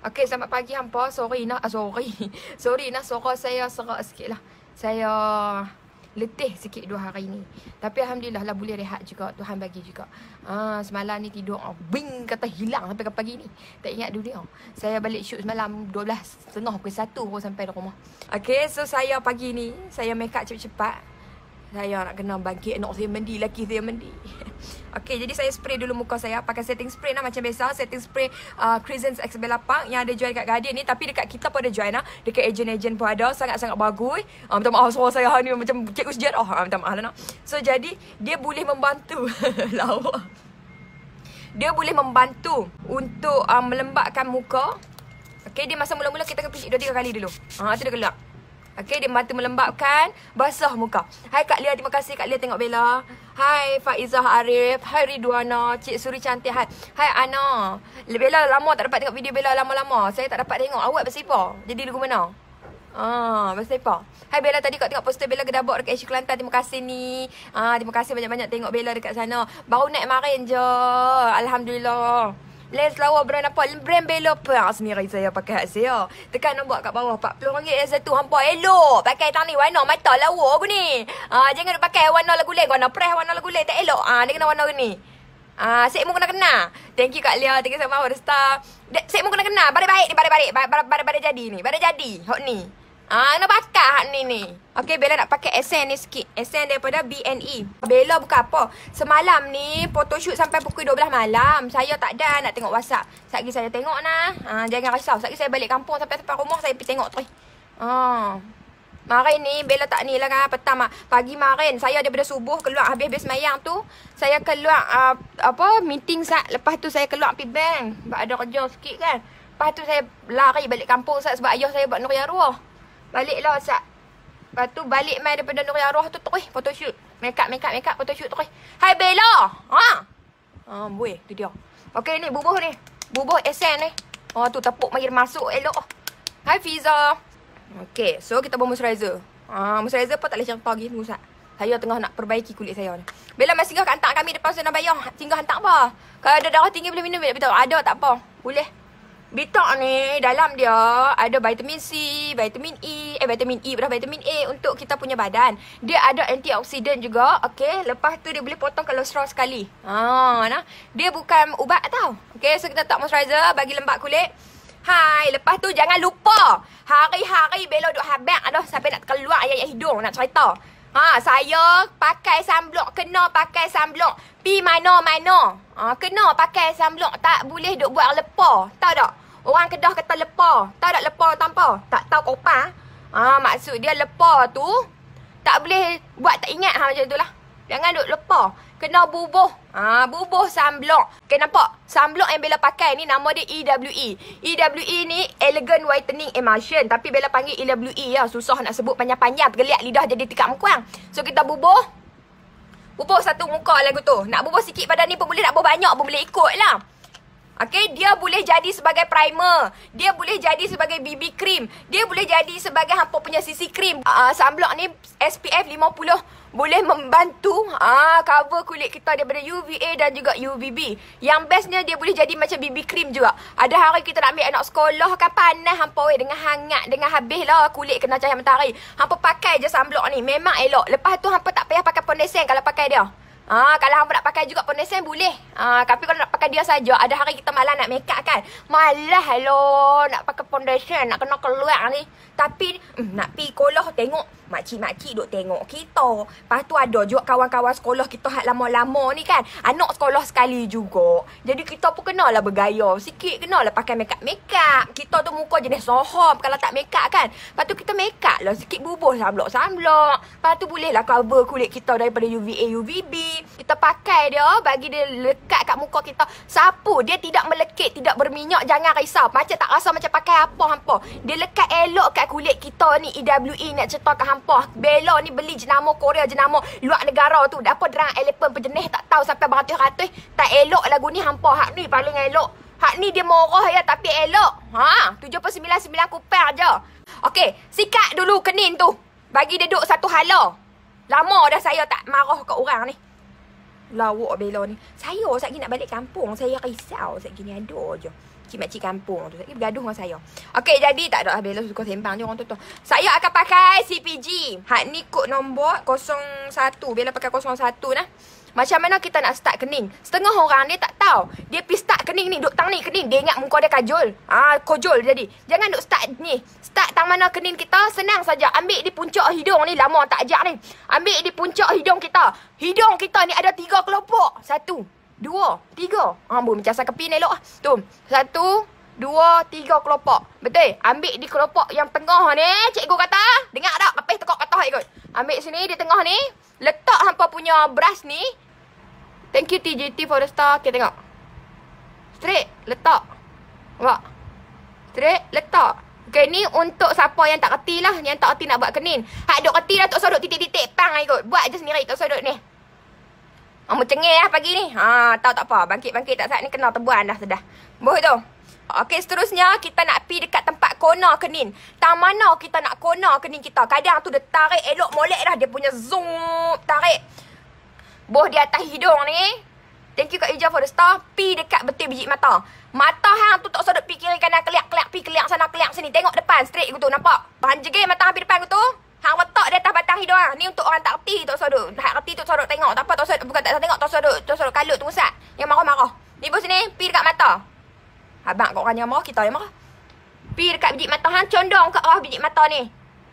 Okey, selamat pagi hampa. Sorry nak, ah, sorry. sorry nak suara saya serak sikit lah. Saya letih sikit dua hari ni. Tapi Alhamdulillah lah boleh rehat juga. Tuhan bagi juga. Ah, semalam ni tidur, oh, bing kata hilang sampai ke pagi ni. Tak ingat dunia. Saya balik shoot semalam 12 setengah pukul 1 baru sampai di rumah. Okey, so saya pagi ni, saya make up cepat-cepat. Saya nak kena bangkit anak saya mandi, laki saya mandi. Okey, jadi saya spray dulu muka saya. Pakai setting spray lah macam biasa. Setting spray uh, Crescent XB8 yang ada jual dekat Guardian ni. Tapi dekat kita pun ada jual lah. Dekat agent-agent pun ada. Sangat-sangat bagus. Uh, minta maaf suara saya ni macam cikgu sejat. Oh, uh, minta maaf lah nak. So, jadi dia boleh membantu. Lawa. dia boleh membantu untuk uh, melembabkan muka. Okey, dia masa mula-mula kita kena picit 2-3 kali dulu. Ha, uh, tu dia gelap. Okay, dia bantu melembabkan basah muka. Hai Kak Lia, terima kasih Kak Lia tengok Bella. Hai Faizah Arif. Hai Ridwana. Cik Suri cantik. Hai, hai Ana. Bella lama tak dapat tengok video Bella lama-lama. Saya tak dapat tengok. Awak apa? Jadi lagu mana? Ah, pasal apa? Hai Bella tadi kau tengok poster Bella gedabak dekat Asia Kelantan. Terima kasih ni. Ah, terima kasih banyak-banyak tengok Bella dekat sana. Baru naik marin je. Alhamdulillah. Lens lawa brand apa? Brand Bella Pearl sendiri saya pakai hak saya. Tekan nombor kat bawah RM40 yang satu. Hampa elok. Pakai tang ni warna mata lawa aku ni. Ah, jangan duk pakai warna lagu leh. Warna press warna lagu leh. Tak elok. Ah, dia kena warna ni. Ah, sik mu kena kena. Thank you Kak Lia. Thank you sama the star. Sik mu kena kena. Badai baik ni. Badai baik. Badai badai jadi ni. Badai jadi. Hok ni. Ah, nak pakai hak ni ni. Okey, Bella nak pakai essence ni sikit. Essence daripada BNE. Bella buka apa? Semalam ni photoshoot sampai pukul 12 malam. Saya tak ada nak tengok WhatsApp. Satgi saya tengok nah. Ah, jangan risau. Satgi saya balik kampung sampai tempat rumah saya pergi tengok tu. Ah. Marin ni Bella tak ni lah kan petang pagi marin saya daripada subuh keluar habis-habis mayang tu saya keluar uh, apa meeting sat lepas tu saya keluar pergi bank sebab ada kerja sikit kan lepas tu saya lari balik kampung sat sebab ayah saya buat nuriah ruah Baliklah Ustaz. Lepas tu balik main daripada Nuri Arwah tu terus photoshoot. Make up, make up, make up, photoshoot terus. Hai Bella! Ha? Ha, buih, tu dia. Okey ni, bubuh ni. Bubuh esen ni. Oh tu tepuk mari masuk elok. Hai Fiza. Okey, so kita bawa moisturizer. Ha, moisturizer pun tak boleh contoh lagi tunggu Ustaz. Saya tengah nak perbaiki kulit saya ni. Bella masih singgah hantar kami depan sana bayar. Singgah hantar apa? Kalau ada darah tinggi boleh minum, betul. Ada tak apa. Boleh. Bitok ni dalam dia ada vitamin C, vitamin E, eh vitamin E berapa vitamin A untuk kita punya badan. Dia ada antioksidan juga, okey. Lepas tu dia boleh potong kolesterol sekali. Ha, nah. Dia bukan ubat tau. Okey, so kita tak moisturizer bagi lembab kulit. Hai, lepas tu jangan lupa. Hari-hari Bella duk habang aduh sampai nak keluar ayat-ayat hidung nak cerita. Ha, saya pakai sunblock, kena pakai sunblock. Pi mana-mana. Ha, kena pakai sunblock. Tak boleh duk buat lepa. Tahu tak? Orang Kedah kata lepa. Tahu tak lepa tanpa? Tak tahu kopa. Ha, maksud dia lepa tu tak boleh buat tak ingat ha, macam tu lah. Jangan duk lepa. Kena bubuh. Ha, bubuh sunblock. Okay, nampak? Sunblock yang Bella pakai ni nama dia EWE. EWE ni Elegant Whitening Emulsion. Tapi Bella panggil EWE ya. Susah nak sebut panjang-panjang. Tergeliat lidah jadi tikak mengkuang. So, kita bubuh. Bubuh satu muka lagu tu. Nak bubuh sikit badan ni pun boleh. Nak bubuh banyak pun boleh ikut lah. Okay, dia boleh jadi sebagai primer. Dia boleh jadi sebagai BB cream. Dia boleh jadi sebagai hampa punya CC cream. Uh, sunblock ni SPF 50 boleh membantu uh, cover kulit kita daripada UVA dan juga UVB. Yang bestnya dia boleh jadi macam BB cream juga. Ada hari kita nak ambil anak sekolah kan panas hampa weh dengan hangat dengan habis lah kulit kena cahaya matahari. Hampa pakai je sunblock ni. Memang elok. Lepas tu hampa tak payah pakai foundation kalau pakai dia. Ah, kalau hangpa nak pakai juga foundation boleh. Ah, tapi kalau nak pakai dia saja, ada hari kita malah nak make up kan. Malah hello nak pakai foundation, nak kena keluar ni. Tapi mm, nak pi sekolah tengok makcik-makcik duk tengok kita. Lepas tu ada juga kawan-kawan sekolah kita hak lama-lama ni kan. Anak sekolah sekali juga. Jadi kita pun kenalah bergaya sikit. Kenalah pakai make up-make up. Kita tu muka jenis sohom kalau tak make up kan. Lepas tu kita make up lah sikit bubuh samblok-samblok. Lepas tu boleh lah cover kulit kita daripada UVA, UVB kita pakai dia bagi dia lekat kat muka kita sapu dia tidak melekit tidak berminyak jangan risau macam tak rasa macam pakai apa hampa dia lekat elok kat kulit kita ni EWE nak cerita kat Bella ni beli jenama Korea jenama luar negara tu. Apa derang elephant berjenis tak tahu sampai beratus-ratus. Tak elok lagu ni hampa. Hak ni paling elok. Hak ni dia murah ya tapi elok. Ha 7.99 kupang aja. Okey sikat dulu kenin tu. Bagi dia duduk satu hala. Lama dah saya tak marah ke orang ni. Lawak Bella ni. Saya saat nak balik kampung. Saya risau saat ni ada je. Cik-makcik kampung tu. Lagi bergaduh dengan saya. Okey, jadi tak ada habis suka sembang je orang tu tu. Saya akan pakai CPG. Hak ni kod nombor 01. Bella pakai 01 nah. Macam mana kita nak start kening? Setengah orang ni tak tahu. Dia pergi start kening ni, duk tang ni kening. Dia ingat muka dia kajol. Ah, kojol jadi. Jangan duk start ni. Start tang mana kening kita, senang saja. Ambil di puncak hidung ni, lama tak ajak ni. Ambil di puncak hidung kita. Hidung kita ni ada tiga kelompok. Satu, dua, tiga. Ah, bu, macam kepi ni elok. Tu. Satu, dua, tiga kelompok. Betul? Ambil di kelompok yang tengah ni, cikgu kata. Dengar tak? Kepih tekok kata ikut. Ambil sini di tengah ni. Letak hampa punya brush ni. Thank you TJT for the star. Okay, tengok. Straight. Letak. Nampak? Straight. Letak. Okay, ni untuk siapa yang tak kerti lah. Yang tak kerti nak buat kenin. Hak duk kerti lah tak duk titik-titik. Pang lah ikut. Buat je sendiri. Tak duk ni. Kamu cengih lah pagi ni. Ha, tahu tak apa. Bangkit-bangkit tak saat ni kena tebuan dah sudah. Boh tu. Okey, seterusnya kita nak pi dekat tempat kona kenin. Tang mana kita nak kona kenin kita? Kadang tu dia tarik elok molek dah. Dia punya zoom tarik. Boh di atas hidung ni. Thank you Kak Ija for the star. Pi dekat betul biji mata. Mata hang tu tak duk pi kiri kanan keliak-keliak. Pi keliak sana keliak sini. Tengok depan straight gitu. Nampak? Bahan jegil mata hampir depan gitu. Hang letak di atas batang hidung hang. Ni untuk orang tak reti tak usah duk. Hak reti tak usah duk tengok. Tak apa tak usah bukan tak tengok. Tak usah duk. Tak usah duk kalut tu musat. Yang marah-marah. Ni bos sini. Pi dekat mata. Abang kat orang yang marah, kita yang marah. Pi dekat biji mata hang, condong kat arah biji mata ni.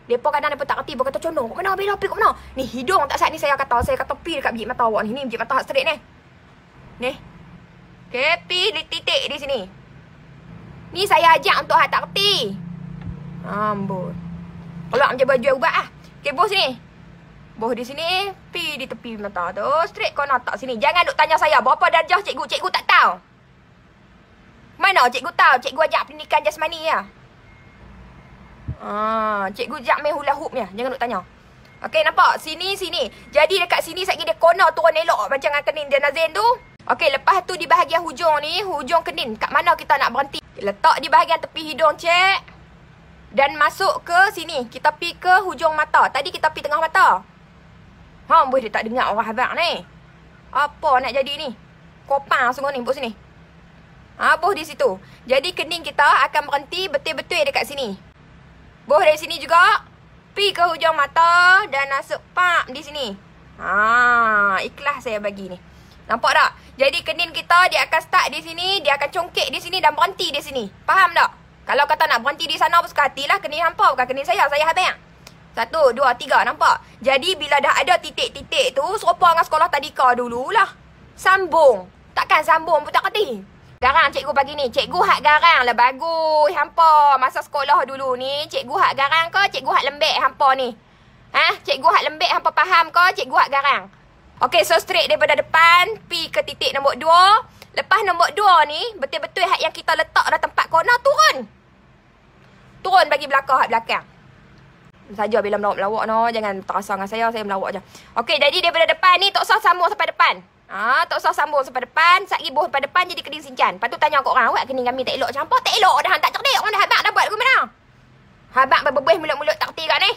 Depa kadang depa tak reti, depa kata condong. Kau mana bela pi kau mana? Ni hidung tak sat ni saya kata, saya kata pi dekat biji mata awak ni. Ni biji mata hak straight ni. Ni. Okey, pi di titik di sini. Ni saya ajak untuk hak tak reti. Ambon. Kalau macam baju ubat ah. Okey, bos ni. Bos di sini, pi di tepi mata tu. Straight kau nak tak sini. Jangan duk tanya saya berapa darjah cikgu. Cikgu tak tahu. Mana cikgu tahu? Cikgu ajak pendidikan jasmani ya. Ah, cikgu ajak main hula hoop ya. Jangan nak tanya. Okey, nampak? Sini, sini. Jadi dekat sini saya dia corner turun elok macam dengan kening Janazin tu. Okey, lepas tu di bahagian hujung ni, hujung kening. Kat mana kita nak berhenti? Letak di bahagian tepi hidung, cek. Dan masuk ke sini. Kita pi ke hujung mata. Tadi kita pi tengah mata. Ha, boleh dia tak dengar orang habang ni. Apa nak jadi ni? Kopang sungguh ni, buat sini. Ha, boh di situ. Jadi kening kita akan berhenti betul-betul dekat sini. Boh dari sini juga. Pi ke hujung mata dan masuk pak di sini. Ha, ikhlas saya bagi ni. Nampak tak? Jadi kening kita dia akan start di sini, dia akan congkek di sini dan berhenti di sini. Faham tak? Kalau kata nak berhenti di sana pun suka hatilah kening hampa bukan kening saya. Saya habang. Satu, dua, tiga. Nampak? Jadi bila dah ada titik-titik tu, serupa dengan sekolah tadika dululah. Sambung. Takkan sambung pun tak kerti. Garang cikgu pagi ni. Cikgu hak garang lah bagus. Hampa masa sekolah dulu ni. Cikgu hak garang ke cikgu hak lembek hampa ni? Ha? Cikgu hak lembek hampa faham ke cikgu hak garang? Okay, so straight daripada depan. Pi ke titik nombor dua. Lepas nombor dua ni, betul-betul hak yang kita letak dah tempat corner turun. Turun bagi belakang hak belakang. Saja bila melawak-melawak no. Jangan terasa dengan saya. Saya melawak je. Okay, jadi daripada depan ni tak usah sambung sampai depan. Ah, tak usah sambung sampai depan. Sat ibu sampai depan jadi kening sincan. Lepas tu tanya kat orang, awak kening kami tak elok apa? Tak elok dah. Tak cerdik. Orang dah habak dah buat ke mana? Habak berbebih mulut-mulut tak kat ni.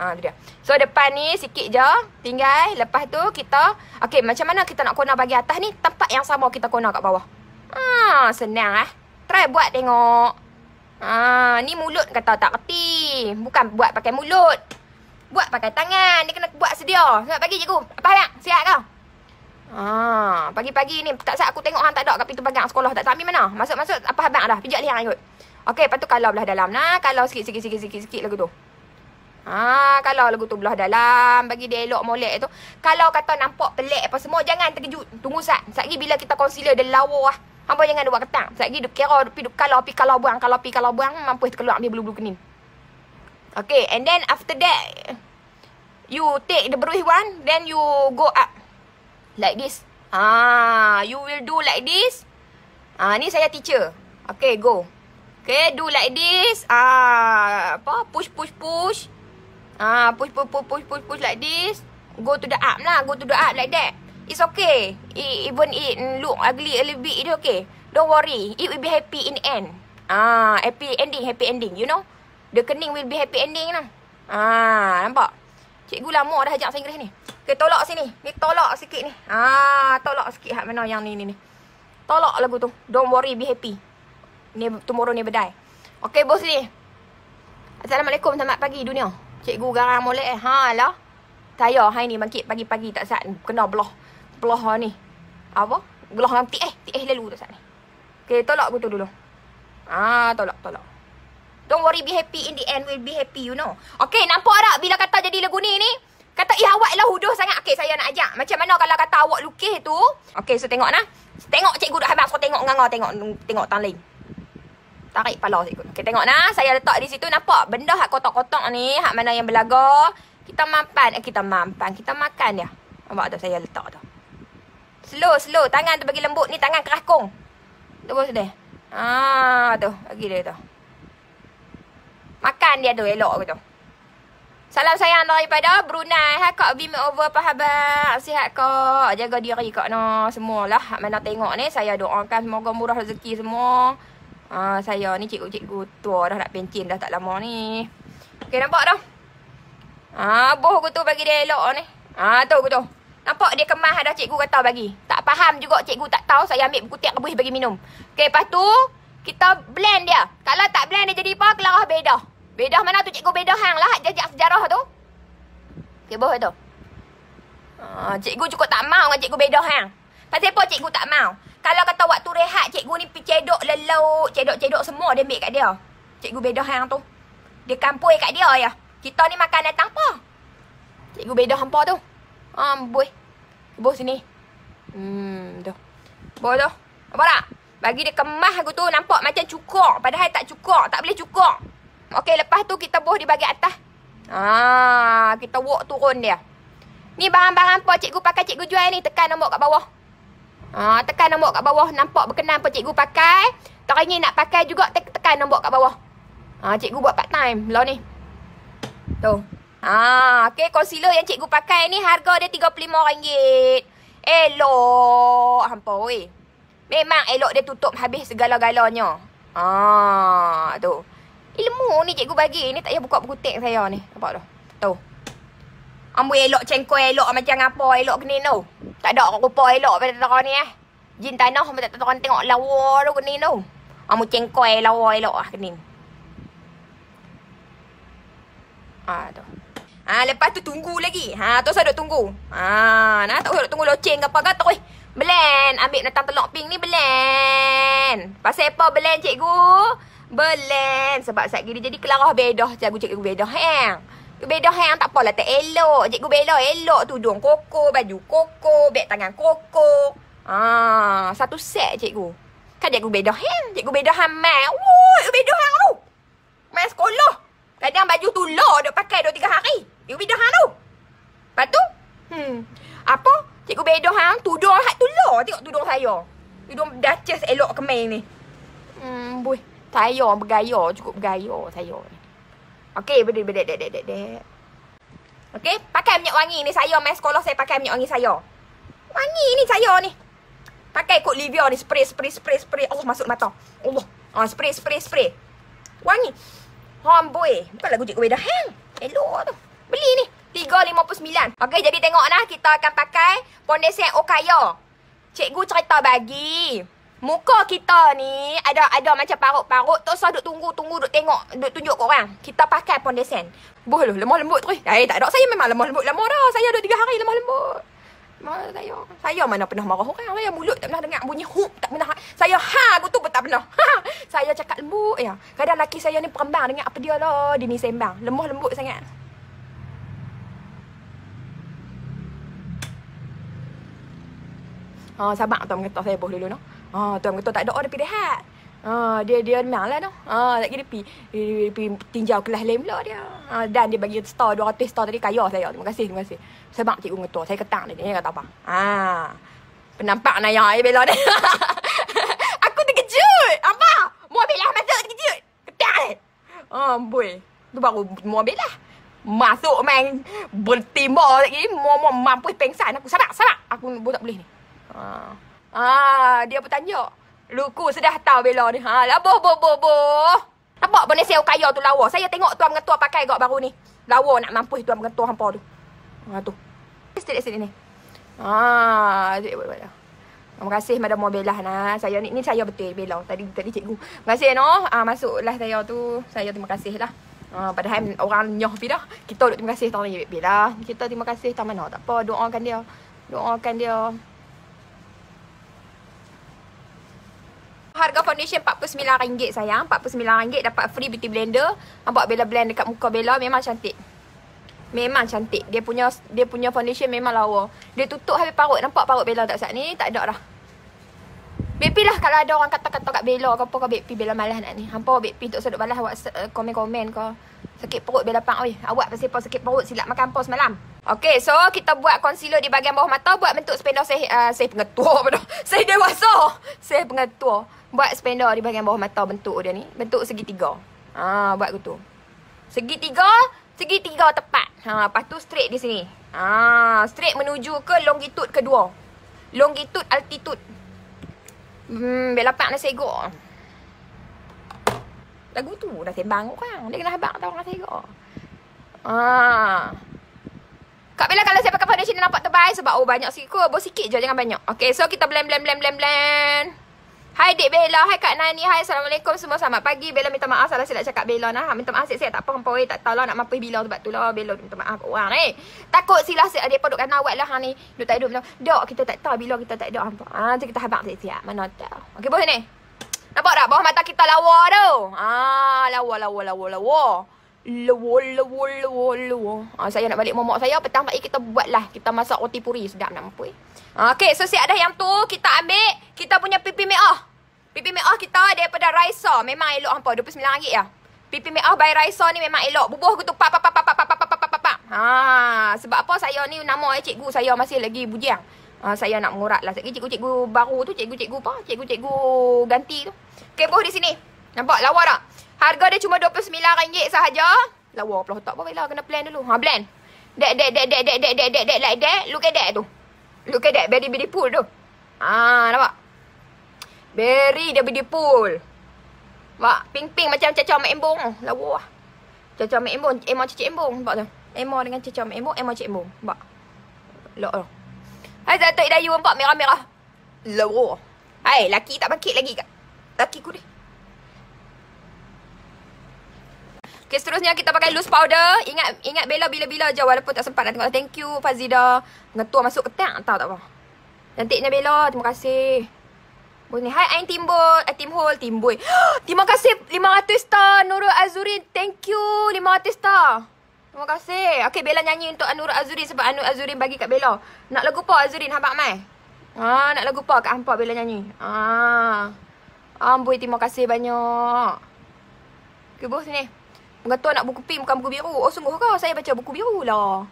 Ha, tu dia. So, depan ni sikit je. Tinggal. Lepas tu, kita... Okay, macam mana kita nak kona bagi atas ni? Tempat yang sama kita kona kat bawah. Ha, senang eh. Try buat tengok. Ha, ni mulut kata tak kerti. Bukan buat pakai mulut. Buat pakai tangan. Ni kena buat sedia. Nak bagi cikgu. Apa hal? Siap kau? Ah, pagi-pagi ni tak sat aku tengok hang tak ada kat pintu pagar sekolah tak tahu mana. Masuk-masuk apa habang dah. Pijak liang ikut. Okey, lepas tu kalau belah dalam nah, kalau sikit-sikit sikit-sikit sikit lagu tu. Ah, kalau lagu tu belah dalam, bagi dia elok molek tu. Kalau kata nampak pelik apa semua, jangan terkejut. Tunggu sat. Sat bila kita concealer dia lawa ah. Hampa jangan buat ketang. Sat lagi kira pi kalau pi kalau buang, kalau pi kalau buang mampu keluar dia bulu-bulu kening. Okay, and then after that you take the brush one, then you go up like this. Ah, you will do like this. Ah, ni saya teacher. Okay, go. Okay, do like this. Ah, apa? Push, push, push. Ah, push, push, push, push, push, push like this. Go to the up lah. Go to the up like that. It's okay. It, even it look ugly a little bit, it's okay. Don't worry. It will be happy in the end. Ah, happy ending, happy ending. You know? The kening will be happy ending lah. Ah, nampak? Cikgu lama dah ajak saya ni. Okay, tolak sini. Ni tolak sikit ni. Ah, tolak sikit hak mana yang ni ni ni. Tolak lagu tu. Don't worry, be happy. Ni tomorrow ni bedai. Okey bos ni. Assalamualaikum selamat pagi dunia. Cikgu garang molek eh. Ha lah. Saya hari ni bangkit pagi-pagi tak sat kena belah. Belah ni. Apa? Belah dengan eh. eh lalu tak sat ni. Okey, tolak tu dulu. Ah, tolak, tolak. Don't worry, be happy in the end. We'll be happy, you know. Okay, nampak tak bila kata jadi lagu ni ni? Kata, eh awak lah huduh sangat. Okay, saya nak ajak. Macam mana kalau kata awak lukis tu? Okay, so tengok nah. Tengok cikgu dah habis. So tengok nganga, tengok tengok tang lain. Tarik pala cikgu. Okay, tengok nah. Saya letak di situ. Nampak benda hak kotak-kotak ni. Hak mana yang belaga. Kita mampan. Eh, kita mampan. Kita makan dia. Nampak tu saya letak tu. Slow, slow. Tangan tu bagi lembut ni. Tangan kerakung. Bos dia. Ah, tu. Bagi dia tu. Makan dia tu elok aku tu. Salam sayang daripada Brunei. Ha kak Bim over apa khabar? Sihat kak. Jaga diri kak no. Semualah. Mana tengok ni saya doakan semoga murah rezeki semua. Ha, saya ni cikgu-cikgu tua dah nak pencin dah tak lama ni. Okey nampak dah. Ha, boh aku tu bagi dia elok ni. Ha, tu aku tu. Nampak dia kemas dah cikgu kata bagi. Tak faham juga cikgu tak tahu saya ambil buku tiap kebus bagi minum. Okey lepas tu kita blend dia. Kalau tak blend dia jadi apa? Kelarah bedah. Bedah mana tu cikgu bedah hang lah. Jajak sejarah tu. Okey, bawah tu. Ha, cikgu cukup tak mau dengan cikgu bedah hang. Pasal apa cikgu tak mau? Kalau kata waktu rehat cikgu ni pergi cedok lelau, cedok-cedok semua dia ambil kat dia. Cikgu bedah hang tu. Dia kampui kat dia ya. Kita ni makan datang apa? Cikgu bedah hampa tu. Amboi. Bos sini. Hmm, tu. Bos tu. Apa tak? Bagi dia kemas aku tu nampak macam cukup. Padahal tak cukup. Tak boleh cukup. Okey, lepas tu kita boh di bahagian atas. Ah, kita walk turun dia. Ni barang-barang apa cikgu pakai cikgu jual ni. Tekan nombor kat bawah. Ah, tekan nombor kat bawah. Nampak berkenan apa cikgu pakai. Teringin nak pakai juga tekan nombor kat bawah. Ah, cikgu buat part time. Lah ni. Tu. Ah, okey concealer yang cikgu pakai ni harga dia RM35. Elok hampa weh. Memang elok dia tutup habis segala-galanya. Ah, tu. Ilmu ni cikgu bagi. Ni tak payah buka buku tek saya ni. Nampak tu. Tu. Ambu elok cengko elok macam apa elok kini tu. Tak ada rupa elok pada tengok ni eh. Jin tanah tak tahu tengok lawa tu kini tu. Ambu cengko lawa elok ah kini. Ah tu. Ha, lepas tu tunggu lagi. Ha, tu saya duk tunggu. Ha, nah tak usah tunggu loceng ke apa kata oi. Blend, ambil datang telok pink ni blend. Pasal apa blend cikgu? Blend sebab sat gini jadi kelarah bedah cikgu cikgu bedah hang. Bedah hang tak apalah tak elok. Cikgu bedah elok tudung koko, baju koko, beg tangan koko. Ha, satu set cikgu. Kan cikgu bedah hang, cikgu bedah hang mai. Woi, bedah hang tu. Mai sekolah. Kadang baju tu lah duk pakai 2 3 hari. Cikgu bedah hang tu. Lepas tu, hmm, apa? Cikgu bedah hang tudung hak tu lah. Tengok tudung saya. Tudung Duchess elok kemeng ni. Hmm, boy. Saya bergaya, cukup bergaya saya ni. Okey, bedek bedek dek dek dek dek. Okey, pakai minyak wangi ni saya main sekolah saya pakai minyak wangi saya. Wangi ni saya ni. Pakai kod Livia ni spray spray spray spray. Allah masuk mata. Allah. Ah spray spray spray. Wangi. Homboy. Bukan lagu cikgu beda hang. Elok tu. Beli ni. 3.59. Okey, jadi tengok nah. Kita akan pakai foundation Okaya. Cikgu cerita bagi. Muka kita ni ada ada macam parut-parut. Tak usah duk tunggu, tunggu, duk tengok, duk tunjuk kat orang. Kita pakai foundation. Boh lu, lemah lembut tu. Eh, tak ada. Saya memang lemah lembut lama dah. Saya dah 3 hari lemah lembut. Saya? Saya mana pernah marah orang. Saya mulut tak pernah dengar bunyi hup. Tak pernah. Saya ha, aku tu pun tak pernah. Saya cakap lembut. Ya. Kadang laki saya ni perembang dengar apa dia lah. Dia ni sembang. Lemah lembut sangat. Ha, sabar tuan kata saya boh dulu no. Ha, tuan kata tak ada orang pilihan. Ha, dia dia memang lah no. Ha, lagi dia pi, dia, pi tinjau kelas lain pula dia. Ha, dan dia bagi star 200 star tadi kaya saya. Terima kasih, terima kasih. Sebab cikgu ngetua, saya ketang dia, dia kata apa. Ha. Penampak Naya ai bela dia. Aku terkejut. Apa? Mau bela masa terkejut. Ketang. Ha, boy. Tu baru mau bela. Masuk main bertimba lagi. Mau mau mampu pengsan aku. Sabar, sabar. Aku tak boleh ni. Ha. Ah, dia bertanya. Luku sudah tahu bela ni. Ha, boh boh boh boh. Nampak benda saya kaya tu lawa. Saya tengok tuan mengetua pakai gak baru ni. Lawa nak mampu tuan mengetua hampa tu. Ha tu. Sini sini ni. Ha, dia buat buat. Terima kasih Madam Bella nah. Saya ni ni saya betul Bella. Tadi tadi cikgu. Terima kasih no. Ah masuklah saya tu. Saya terima kasih lah. Ah padahal orang nyoh pi dah. Kita duk terima kasih tang Bella. Kita terima kasih tang mana tak apa doakan dia. Doakan dia. Harga foundation RM49 sayang. RM49 dapat free beauty blender. Nampak Bella blend dekat muka Bella memang cantik. Memang cantik. Dia punya dia punya foundation memang lawa. Dia tutup habis parut. Nampak parut Bella tak saat ni? Tak ada dah. Bepi lah kalau ada orang kata-kata kat Bella ke apa ke Bepi Bella malas nak ni. Hampa Bepi untuk sedut balas awak uh, komen-komen ke. Sakit perut Bella pang. Oi, awak pasal apa sakit perut silap makan apa semalam. Okay, so kita buat concealer di bahagian bawah mata buat bentuk spender saya uh, saya pengetua. Saya dewasa. Saya pengetua. Buat spender di bahagian bawah mata bentuk dia ni. Bentuk segitiga. Ah, buat gitu. Segitiga Segitiga tepat. Ha, lepas tu straight di sini. Ha, straight menuju ke longitude kedua. Longitude altitude. Hmm, biar lapak nak segok. Lagu tu dah sembang orang. Dia kena habak tahu orang segok. Ha. Kak Bella kalau saya pakai foundation nampak tebal sebab oh banyak sikit ke. Bos sikit je jangan banyak. Okay so kita blend blend blend blend blend. Hai Dek Bella, hai Kak Nani, hai Assalamualaikum semua selamat pagi. Bella minta maaf salah silap cakap Bella nah. Minta maaf saya tak apa hampa oi tak tahu lah nak mampu bila sebab tu lah Bella minta maaf orang ni. Eh. Takut silah siap dia duk kena awak lah ni. Duk tak duk Dok kita tak tahu bila kita tak ada hampa. Ah kita habaq siap-siap mana tahu. Okey bos ni. Nampak tak bawah mata kita lawa tu? Ah lawa lawa lawa lawa. Lawa lawa lawa lawa. Ah saya nak balik momok saya petang pagi kita buatlah. Kita masak roti puri sedap nak mampu. Okay, so siap dah yang tu. Kita ambil kita punya pipi merah. Pipi off kita daripada Raisa. Memang elok hampa. RM29 ya. Pipi off by Raisa ni memang elok. Bubuh aku tu pak pak pak pak pak pak pak pak. Ha, sebab apa saya ni nama eh cikgu saya masih lagi bujang. Ha, saya nak mengurat lah. Sekejap cikgu-cikgu baru tu, cikgu-cikgu apa? Cikgu-cikgu ganti tu. Okay, buh di sini. Nampak lawa tak? Harga dia cuma RM29 sahaja. Lawa pula tak apa lah. Kena plan dulu. Ha, blend. Dek, dek, dek, dek, dek, dek, dek, dek, dek, like that. Look at that tu. Look at that. Very, very full tu. Ha, nampak? Berry dia beautiful. Mak, ping-ping macam cacau mak embong. Lawa lah. Cacau mak embong. Emo cicik embong. Nampak tu? Emo dengan cacau mak embong. Emo cicik embong. Nampak? Lok lah. Hai, Zatuk Dayu nampak merah-merah. Lawa. Hai, laki tak bakit lagi kak. Laki ku ni. Okay, seterusnya kita pakai loose powder. Ingat ingat Bella bila-bila je walaupun tak sempat nak tengok. Thank you Fazida. Ngetua masuk ketak. Tak, tak apa. Cantiknya Bella. Terima kasih. Boleh. Hai Ain Timbul. Eh, Timbul. Timbul. Terima kasih 500 star Nurul Azurin. Thank you 500 star. Terima kasih. Okay, Bella nyanyi untuk Nurul Azurin sebab Nurul Azurin bagi kat Bella. Nak lagu apa Azurin? Habak mai. Ah, nak lagu apa kat hampa Bella nyanyi? Ah. Amboi, terima kasih banyak. Okay, bos ni. Mengatua nak buku pink bukan buku biru. Oh, sungguh kau? Saya baca buku biru lah.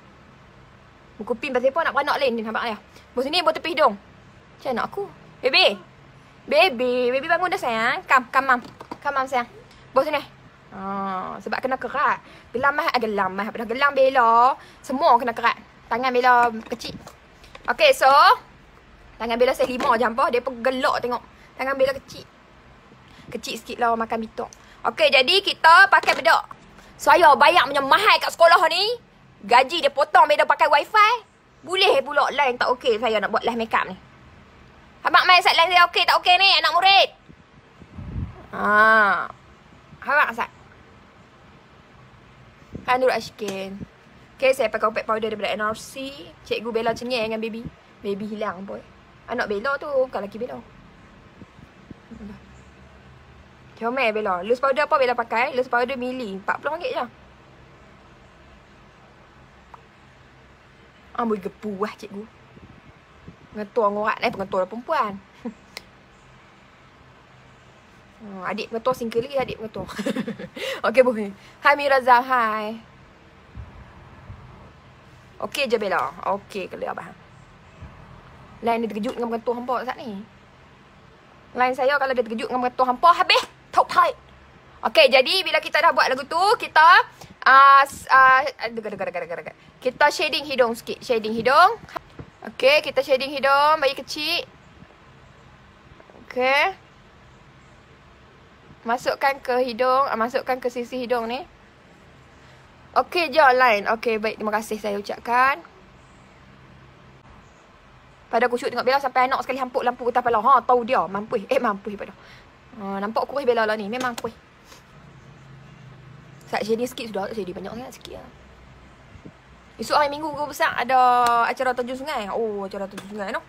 Buku pink pasal apa nak beranak lain habak ayah. Bos ni buat tepi hidung. Macam nak aku? Baby. Baby, baby bangun dah sayang. Kam, kam mam. Kam mam sayang. Bos sini. Ah, sebab kena kerat. Gelam mah agak gelam mah. Dah gelam Bella, semua kena kerat. Tangan Bella kecil. Okay, so tangan Bella saya lima je apa. Dia pun gelak tengok. Tangan Bella kecil. Kecil sikit lah makan bitok. Okay, jadi kita pakai bedak. Saya bayar punya mahal kat sekolah ni. Gaji dia potong Bella pakai wifi. Boleh pula lain tak okey saya nak buat live makeup ni. Abang main set lain saya okey tak okey ni anak murid? Ha. Abang Sat. Hai Nur Ashkin. Okay, saya pakai opek powder daripada NRC. Cikgu Bella cengeng dengan baby. Baby hilang boy. Anak Bella tu, bukan lelaki Bella. Comel Bella. Loose powder apa Bella pakai? Loose powder mili. RM40 je. Amboi gepu lah cikgu. Pengetua ngorak eh pengetua perempuan. Oh, adik pengetua single lagi adik pengetua. Okey boleh. Hai Miraza, hai. Okey je Bella. Okey kalau abang. Lain dia terkejut dengan pengetua hampa saat ni. Lain saya kalau dia terkejut dengan pengetua hampa habis. Tight. Okey, jadi bila kita dah buat lagu tu, kita uh, uh, dekat, dekat, dekat. Kita shading hidung sikit. Shading hidung. Okay, kita shading hidung bayi kecil. Okay. Masukkan ke hidung, ah, masukkan ke sisi hidung ni. Okay, line. Okay, baik. Terima kasih saya ucapkan. Pada aku shoot tengok Bella sampai anak sekali hampuk lampu atas kepala. Ha, tahu dia. Mampu. Eh, mampu pada. Ha, nampak kurih Bella lah ni. Memang kurih. Sat jadi sikit sudah. Jadi banyak sangat sikit lah. Esok hari minggu ke besar ada acara terjun sungai. Oh, acara terjun sungai no.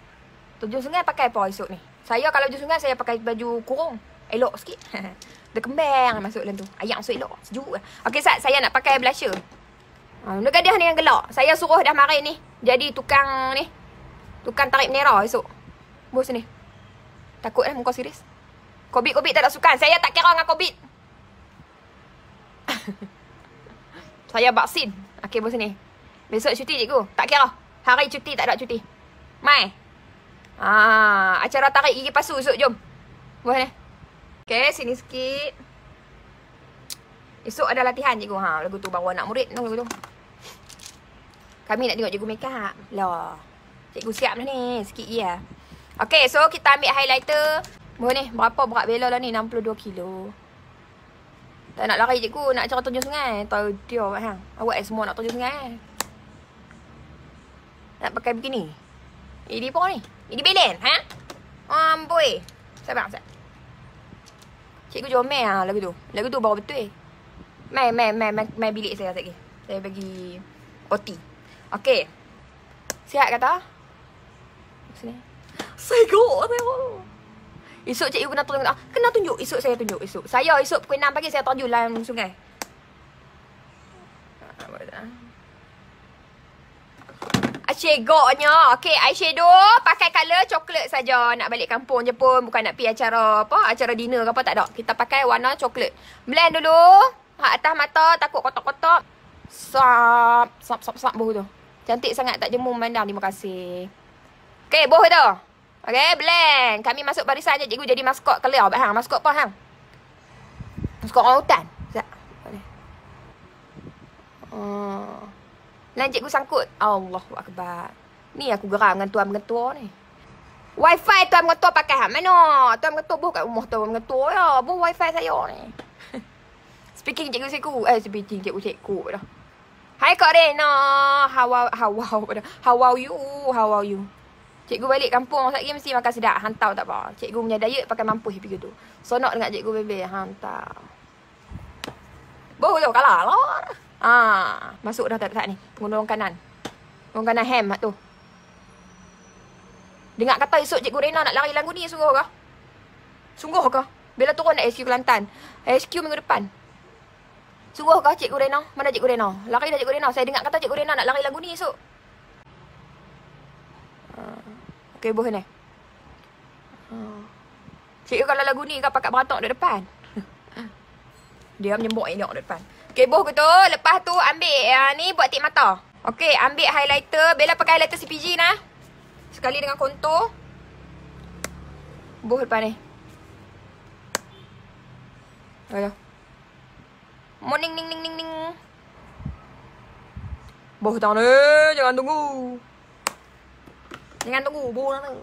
Terjun sungai pakai apa esok ni? Saya kalau terjun sungai saya pakai baju kurung. Elok sikit. Dia kembang masuk dalam tu. Ayam masuk elok. Sejuk lah. Okey, Sat. Saya nak pakai blusher. Ha, dia gadah dengan gelak. Saya suruh dah mari ni. Jadi tukang ni. Tukang tarik bendera esok. Bos ni. Takut lah muka serius. Covid-covid tak ada sukan. Saya tak kira dengan Covid. saya vaksin. Okey, bos ni. Besok cuti cikgu. Tak kira. Hari cuti tak ada cuti. Mai. Ah, acara tarik gigi pasu esok jom. Bos ni. Okey, sini sikit. Esok ada latihan cikgu. Ha, lagu tu baru anak murid. Lagu tu. Kami nak tengok cikgu make up. Lah. Cikgu siap dah ni. Sikit je lah. Okay, so kita ambil highlighter. Boleh ni, berapa berat Bella lah ni? 62 kilo. Tak nak lari cikgu, nak cara tunjuk sungai. Tahu dia buat hang. Awak semua nak tunjuk sungai. Nak pakai begini. Ini apa ni? Ini belen, ha? Amboi. Sabar, sabar. Cikgu jomel lah lagu tu. Lagu tu baru betul. Mai, mai, mai, mai, mai bilik saya sekejap. Saya bagi OT. Okay. Sihat kata? Sini. Sego tengok. Esok cikgu kena tolong. Ah, kena tunjuk. Esok saya tunjuk. Esok. Saya esok pukul 6 pagi saya tunjuk dalam sungai. Eyeshadow-nya. Okay, eyeshadow pakai color coklat saja. Nak balik kampung je pun. Bukan nak pergi acara apa. Acara dinner ke apa. Tak ada. Kita pakai warna coklat. Blend dulu. Hak atas mata. Takut kotak-kotak. Sap. Sap, sap, sap. Buh tu. Cantik sangat tak jemu memandang. Terima kasih. Okay, buh tu. Okay, blend. Kami masuk barisan je. Cikgu jadi maskot clear. Hang, maskot apa hang? Maskot orang hutan. Sekejap. Oh. Dan cikgu sangkut. Allah Akbar. Ni aku geram dengan tuan mengetua ni. Wifi tuan mengetua pakai hang. Mana? Tuan mengetua buh kat rumah tuan mengetua ya. Buh wifi saya ni. speaking cikgu cikgu. Eh, speaking cikgu cikgu dah. Hai Kak Rena. How, how, how, how, how are you? How are you? Cikgu balik kampung lagi mesti makan sedap. Hantar tak apa. Cikgu punya diet pakai mampu pergi tu. Sonok dengan cikgu bebe. Hantar. Boh tu kalah lah. Ha, masuk dah tak tak ni. Tunggu kanan. Tunggu kanan ham tu. Dengar kata esok cikgu Rena nak lari lagu ni sungguh ke? Sungguh ke? Bila turun nak SQ Kelantan. SQ minggu depan. Sungguh ke cikgu Rena? Mana cikgu Rena? Lari dah cikgu Rena. Saya dengar kata cikgu Rena nak lari lagu ni esok. Okay, boh ni. Cikgu kalau lagu ni kau pakai beratok di depan. Dia menyembuk elok di depan. Okay, boh ke tu. Lepas tu ambil uh, ni buat tip mata. Okay, ambil highlighter. Bella pakai highlighter CPG nah. Sekali dengan kontur. Boh depan ni. Ayo. Morning ning ning ning ning. Boh tahu ni. Jangan tunggu. Jangan tunggu Buang tu.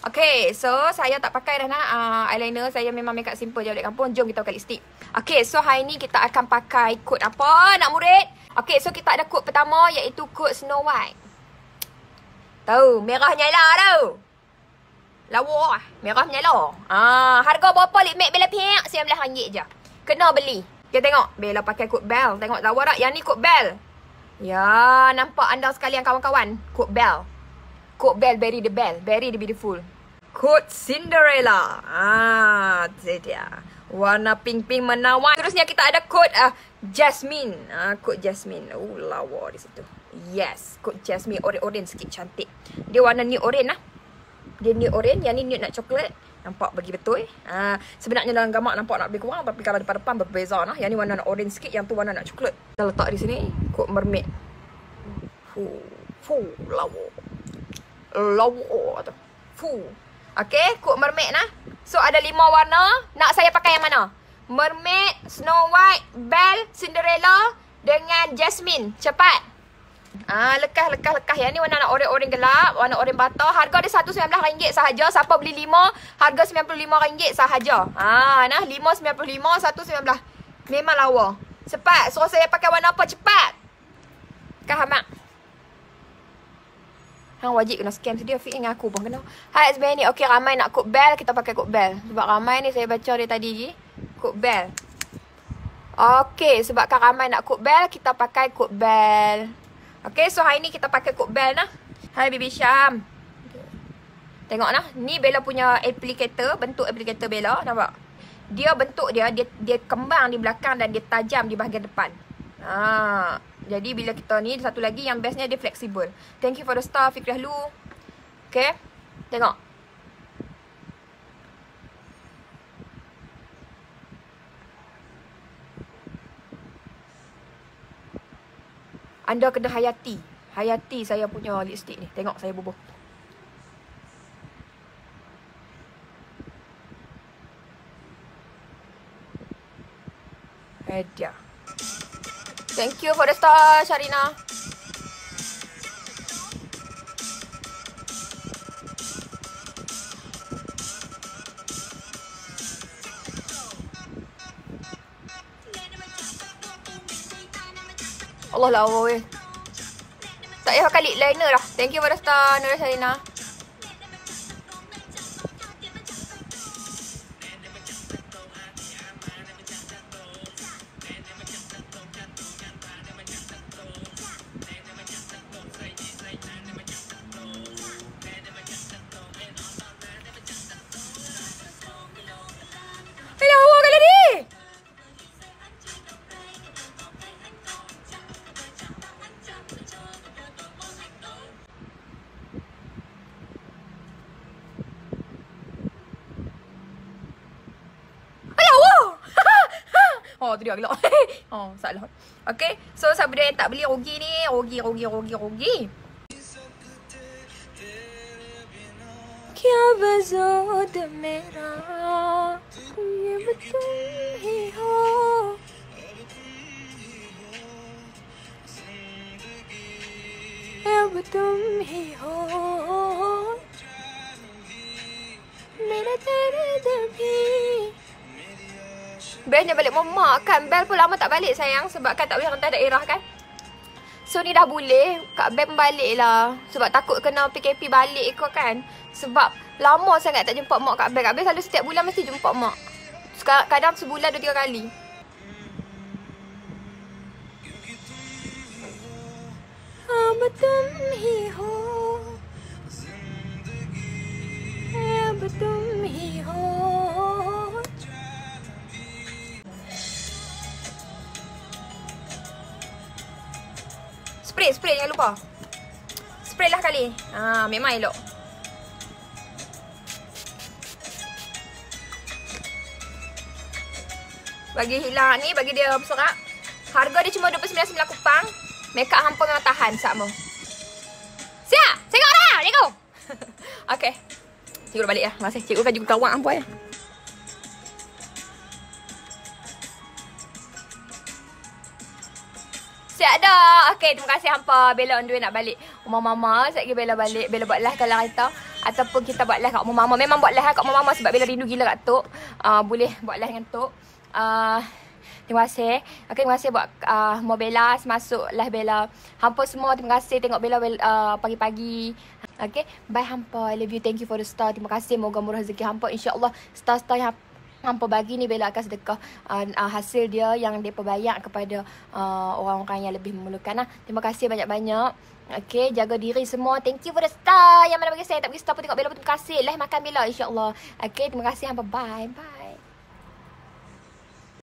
Okay So saya tak pakai dah nak uh, Eyeliner. Saya memang makeup simple je Balik kampung. Jom kita pakai lipstick. Okay so hari ni Kita akan pakai Kod apa Nak murid? Okay so kita ada kod pertama Iaitu kod Snow White. Tahu Merah nyala tau. Lawa Merah nyala. Ah, Harga berapa lip matte Bella pihak? RM19 je. Kena beli. Kita tengok Bella pakai kod Bell. Tengok lawa tak? Yang ni kod Bell Ya, nampak anda sekalian kawan-kawan. Kod Bell. Kod Bell, very the bell. Very the beautiful. Kod Cinderella. Ah, itu dia. Warna pink-pink menawan. Terusnya kita ada kod uh, Jasmine. Ah, kod Jasmine. Oh, lawa di situ. Yes, kod Jasmine. Orange-orange sikit cantik. Dia warna new orange lah. Dia new orange. Yang ni new nak coklat. Nampak bagi betul eh. Ha, sebenarnya dalam gambar nampak nak lebih kurang. Tapi kalau depan-depan berbeza lah. Yang ni warna nak orange sikit. Yang tu warna nak coklat. Kita letak di sini. Kod mermaid. Fuh. Fuh. Lawa. Lawa tu. Fuh. Okay. Kod mermaid lah. So ada lima warna. Nak saya pakai yang mana? Mermaid, Snow White, Belle, Cinderella dengan Jasmine. Cepat. Ah, lekas lekas lekas. Yang ni warna nak oranye-oranye gelap, warna oranye bata. Harga dia RM1.19 sahaja. Siapa beli 5, harga RM95 sahaja. Ah, nah, 5.95, 1.19. Memang lawa. Cepat. Suruh saya pakai warna apa? Cepat. Kah, Mak? Hang wajib kena scam dia fit dengan aku pun kena. Hai SBN ni. Okey ramai nak cook bell kita pakai cook bell. Sebab ramai ni saya baca dia tadi lagi. Cook bell. Okey sebabkan ramai nak cook bell kita pakai cook bell. Okey so hari ni kita pakai cook bell nah. Hai Bibi Syam. Tengok nah. Ni Bella punya applicator. Bentuk applicator Bella. Nampak? Dia bentuk dia. Dia, dia kembang di belakang dan dia tajam di bahagian depan. Haa. Jadi bila kita ni satu lagi yang bestnya dia fleksibel. Thank you for the star Fikrah Lu. Okay. Tengok. Anda kena hayati. Hayati saya punya lipstick ni. Tengok saya bubuh. Hadiah. Thank you for the star, Sharina. Allah lah Allah weh. Tak payah pakai lip liner lah. Thank you star, Nura Sharina. Salah. Okay. So, siapa dia yang tak beli rugi ni? Rugi, rugi, rugi, rugi. Kya bazod mera Ye betul hi ho Ye betul hi Bestnya balik. Mamak kan Bel pun lama tak balik sayang Sebab kan tak boleh rentas daerah kan? So ni dah boleh. Kak Bel balik lah. Sebab takut kena PKP balik kau kan? Sebab lama sangat tak jumpa mak Kak Bel Kak Bel selalu setiap bulan mesti jumpa mak. Kadang sebulan dua tiga kali. Betul hi ho. Betul hi ho Spray, spray jangan lupa. Spray lah kali. Ha, memang elok. Bagi hilang ni, bagi dia berserak. Harga dia cuma RM29.9 kupang. Makeup hampa memang tahan sama. Siap! Tengok dah! Go! okay. Cikgu balik lah. Terima kasih. Cikgu kan juga kawan hampa ya. Siap dah. Okay, terima kasih hampa. Bella on the way nak balik rumah mama. Sekejap lagi Bella balik. Bella buat live kalau kereta. Ataupun kita buat live kat rumah mama. Memang buat live kat rumah mama sebab Bella rindu gila kat Tok. Uh, boleh buat live dengan Tok. Uh, terima kasih. Okay, terima kasih buat uh, mau Bella masuk live Bella. Hampa semua terima kasih tengok Bella uh, pagi-pagi. Okay, bye hampa. I love you. Thank you for the star. Terima kasih. Moga murah rezeki hampa. InsyaAllah star-star yang Hampa bagi ni Bella akan sedekah uh, uh, hasil dia yang dia bayar kepada uh, orang-orang yang lebih memerlukan lah. Terima kasih banyak-banyak. Okay, jaga diri semua. Thank you for the star. Yang mana bagi saya tak bagi star pun tengok Bella pun terima kasih. Lah makan Bella insyaAllah. Okay, terima kasih. Hampa bye. Bye.